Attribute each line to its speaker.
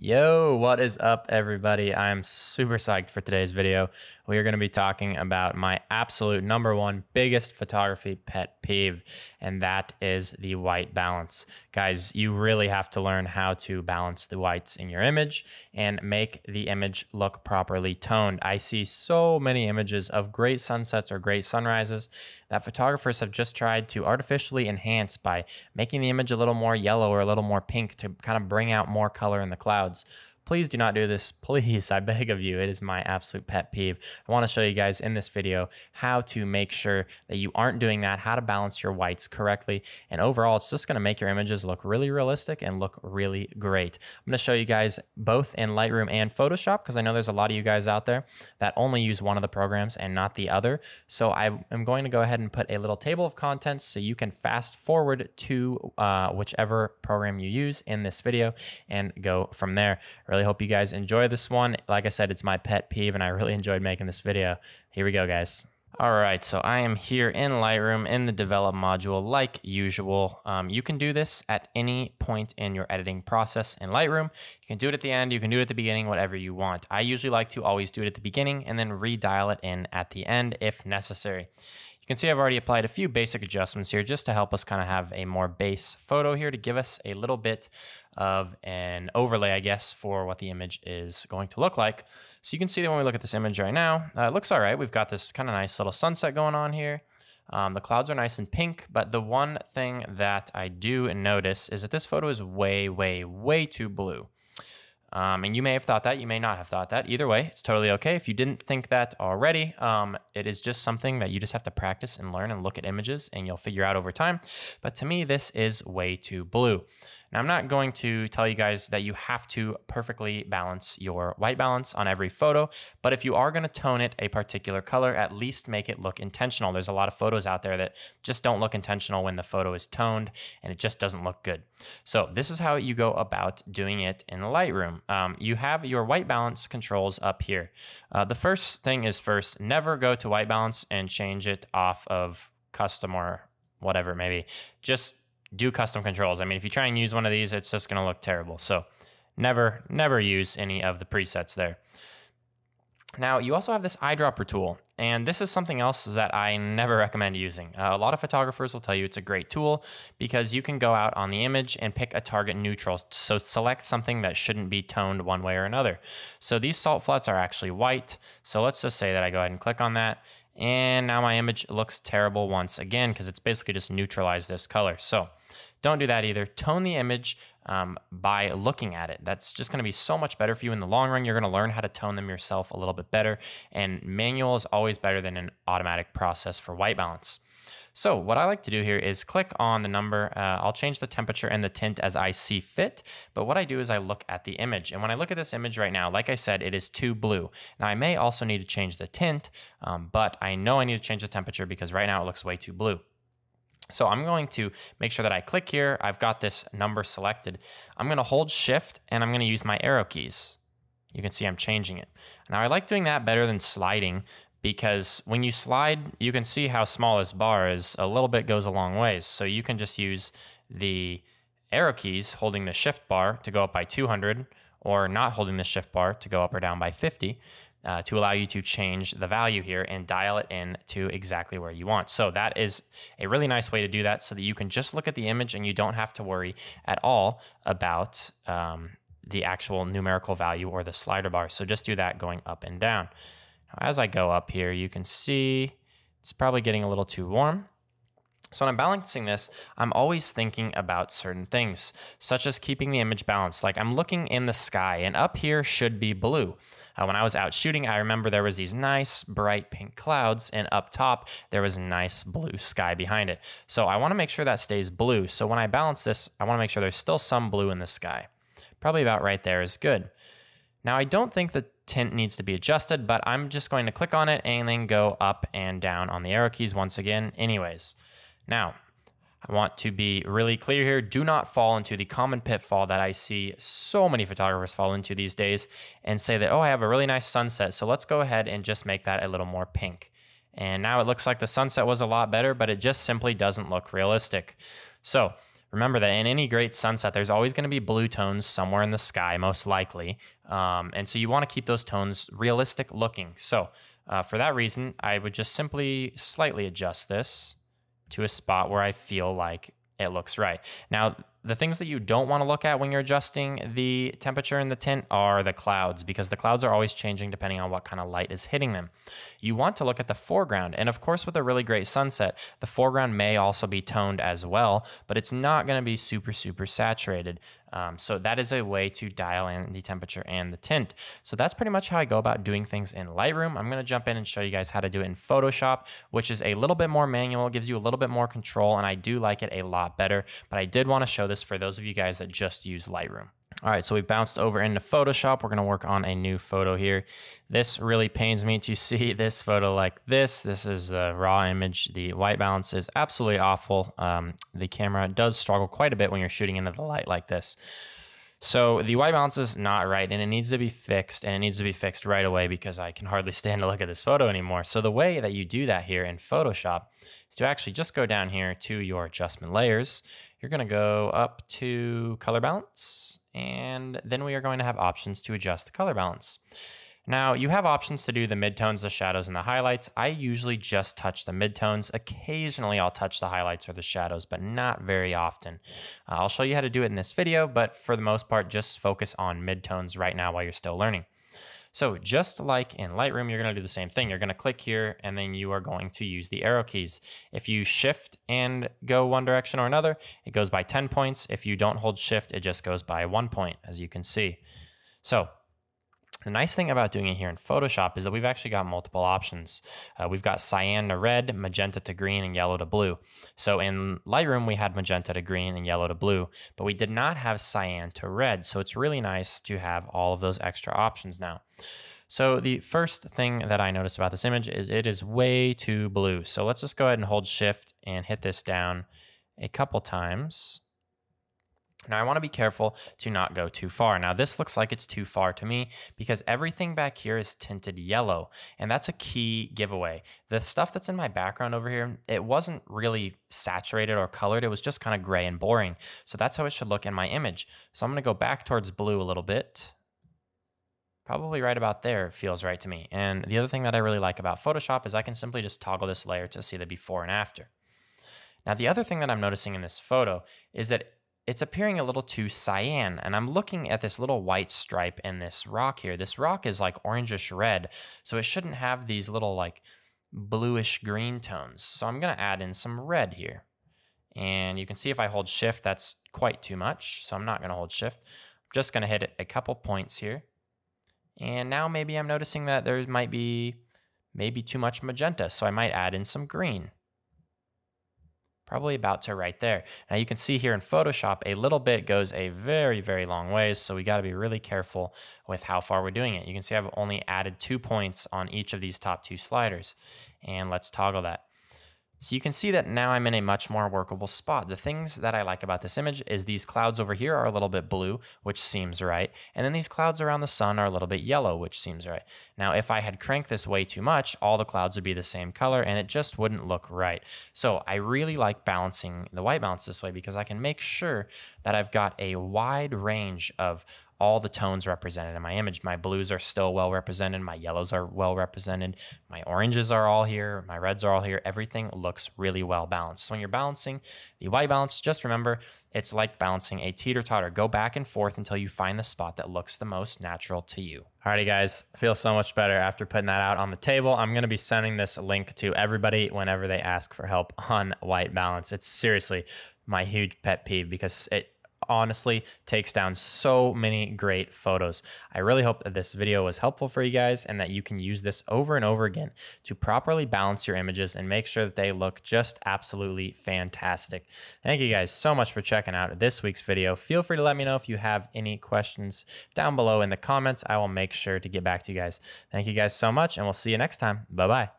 Speaker 1: Yo, what is up, everybody? I'm super psyched for today's video. We are going to be talking about my absolute number one biggest photography pet peeve, and that is the white balance. Guys, you really have to learn how to balance the whites in your image and make the image look properly toned. I see so many images of great sunsets or great sunrises that photographers have just tried to artificially enhance by making the image a little more yellow or a little more pink to kind of bring out more color in the clouds clouds. Please do not do this. Please, I beg of you. It is my absolute pet peeve. I want to show you guys in this video how to make sure that you aren't doing that, how to balance your whites correctly. And overall, it's just going to make your images look really realistic and look really great. I'm going to show you guys both in Lightroom and Photoshop because I know there's a lot of you guys out there that only use one of the programs and not the other. So I am going to go ahead and put a little table of contents so you can fast forward to uh, whichever program you use in this video and go from there. Really really hope you guys enjoy this one. Like I said, it's my pet peeve and I really enjoyed making this video. Here we go, guys. All right, so I am here in Lightroom in the develop module like usual. Um, you can do this at any point in your editing process in Lightroom. You can do it at the end, you can do it at the beginning, whatever you want. I usually like to always do it at the beginning and then redial it in at the end if necessary. You can see I've already applied a few basic adjustments here just to help us kind of have a more base photo here to give us a little bit of an overlay, I guess, for what the image is going to look like. So you can see that when we look at this image right now, uh, it looks all right. We've got this kind of nice little sunset going on here. Um, the clouds are nice and pink, but the one thing that I do notice is that this photo is way, way, way too blue. Um, and you may have thought that, you may not have thought that. Either way, it's totally okay. If you didn't think that already, um, it is just something that you just have to practice and learn and look at images and you'll figure out over time. But to me, this is way too blue. Now, I'm not going to tell you guys that you have to perfectly balance your white balance on every photo, but if you are going to tone it a particular color, at least make it look intentional. There's a lot of photos out there that just don't look intentional when the photo is toned and it just doesn't look good. So this is how you go about doing it in Lightroom. Um, you have your white balance controls up here. Uh, the first thing is first, never go to white balance and change it off of custom or whatever maybe. Just do custom controls. I mean, if you try and use one of these, it's just going to look terrible. So never, never use any of the presets there. Now, you also have this eyedropper tool, and this is something else that I never recommend using. Uh, a lot of photographers will tell you it's a great tool because you can go out on the image and pick a target neutral. So select something that shouldn't be toned one way or another. So these salt flats are actually white. So let's just say that I go ahead and click on that and now my image looks terrible once again because it's basically just neutralized this color. So don't do that either. Tone the image um, by looking at it. That's just going to be so much better for you in the long run. You're going to learn how to tone them yourself a little bit better. And manual is always better than an automatic process for white balance. So what I like to do here is click on the number. Uh, I'll change the temperature and the tint as I see fit. But what I do is I look at the image. And when I look at this image right now, like I said, it is too blue. Now I may also need to change the tint, um, but I know I need to change the temperature because right now it looks way too blue. So I'm going to make sure that I click here. I've got this number selected. I'm going to hold shift and I'm going to use my arrow keys. You can see I'm changing it. Now I like doing that better than sliding because when you slide, you can see how small this bar is. A little bit goes a long ways. So you can just use the arrow keys holding the shift bar to go up by 200 or not holding the shift bar to go up or down by 50 uh, to allow you to change the value here and dial it in to exactly where you want. So that is a really nice way to do that so that you can just look at the image and you don't have to worry at all about um, the actual numerical value or the slider bar. So just do that going up and down. Now, as I go up here, you can see it's probably getting a little too warm. So when I'm balancing this, I'm always thinking about certain things, such as keeping the image balanced. Like I'm looking in the sky, and up here should be blue. Uh, when I was out shooting, I remember there was these nice bright pink clouds, and up top there was nice blue sky behind it. So I want to make sure that stays blue. So when I balance this, I want to make sure there's still some blue in the sky. Probably about right there is good. Now I don't think the tint needs to be adjusted, but I'm just going to click on it and then go up and down on the arrow keys once again anyways. Now, I want to be really clear here. Do not fall into the common pitfall that I see so many photographers fall into these days and say that, oh, I have a really nice sunset. So let's go ahead and just make that a little more pink. And now it looks like the sunset was a lot better, but it just simply doesn't look realistic. So remember that in any great sunset, there's always going to be blue tones somewhere in the sky, most likely. Um, and so you want to keep those tones realistic looking. So uh, for that reason, I would just simply slightly adjust this to a spot where I feel like it looks right. Now, the things that you don't want to look at when you're adjusting the temperature in the tint are the clouds because the clouds are always changing depending on what kind of light is hitting them. You want to look at the foreground. And of course, with a really great sunset, the foreground may also be toned as well, but it's not going to be super, super saturated. Um, so that is a way to dial in the temperature and the tint. So that's pretty much how I go about doing things in Lightroom. I'm going to jump in and show you guys how to do it in Photoshop, which is a little bit more manual, gives you a little bit more control, and I do like it a lot better. But I did want to show this for those of you guys that just use Lightroom. All right, so we bounced over into Photoshop. We're gonna work on a new photo here. This really pains me to see this photo like this. This is a raw image. The white balance is absolutely awful. Um, the camera does struggle quite a bit when you're shooting into the light like this. So the white balance is not right and it needs to be fixed and it needs to be fixed right away because I can hardly stand to look at this photo anymore. So the way that you do that here in Photoshop is to actually just go down here to your adjustment layers. You're gonna go up to color balance and then we are going to have options to adjust the color balance. Now, you have options to do the midtones, the shadows, and the highlights. I usually just touch the midtones. Occasionally, I'll touch the highlights or the shadows, but not very often. Uh, I'll show you how to do it in this video, but for the most part, just focus on midtones right now while you're still learning. So just like in Lightroom, you're going to do the same thing. You're going to click here and then you are going to use the arrow keys. If you shift and go one direction or another, it goes by 10 points. If you don't hold shift, it just goes by one point, as you can see. So the nice thing about doing it here in Photoshop is that we've actually got multiple options. Uh, we've got cyan to red, magenta to green, and yellow to blue. So in Lightroom, we had magenta to green and yellow to blue, but we did not have cyan to red. So it's really nice to have all of those extra options now. So the first thing that I noticed about this image is it is way too blue. So let's just go ahead and hold shift and hit this down a couple times. Now I want to be careful to not go too far. Now this looks like it's too far to me because everything back here is tinted yellow and that's a key giveaway. The stuff that's in my background over here, it wasn't really saturated or colored. It was just kind of gray and boring. So that's how it should look in my image. So I'm going to go back towards blue a little bit. Probably right about there feels right to me. And the other thing that I really like about Photoshop is I can simply just toggle this layer to see the before and after. Now, the other thing that I'm noticing in this photo is that it's appearing a little too cyan. And I'm looking at this little white stripe in this rock here. This rock is like orangish red, so it shouldn't have these little like bluish green tones. So I'm gonna add in some red here. And you can see if I hold shift, that's quite too much. So I'm not gonna hold shift. I'm just gonna hit it a couple points here. And now maybe I'm noticing that there might be maybe too much magenta. So I might add in some green probably about to right there. Now you can see here in Photoshop, a little bit goes a very, very long ways. So we got to be really careful with how far we're doing it. You can see I've only added two points on each of these top two sliders. And let's toggle that. So you can see that now I'm in a much more workable spot. The things that I like about this image is these clouds over here are a little bit blue, which seems right. And then these clouds around the sun are a little bit yellow, which seems right. Now, if I had cranked this way too much, all the clouds would be the same color and it just wouldn't look right. So I really like balancing the white balance this way because I can make sure that I've got a wide range of all the tones represented in my image. My blues are still well represented. My yellows are well represented. My oranges are all here. My reds are all here. Everything looks really well balanced. So when you're balancing the white balance, just remember it's like balancing a teeter totter. Go back and forth until you find the spot that looks the most natural to you. Alrighty, guys, I feel so much better after putting that out on the table. I'm going to be sending this link to everybody whenever they ask for help on white balance. It's seriously my huge pet peeve because it honestly takes down so many great photos. I really hope that this video was helpful for you guys and that you can use this over and over again to properly balance your images and make sure that they look just absolutely fantastic. Thank you guys so much for checking out this week's video. Feel free to let me know if you have any questions down below in the comments. I will make sure to get back to you guys. Thank you guys so much and we'll see you next time. Bye-bye.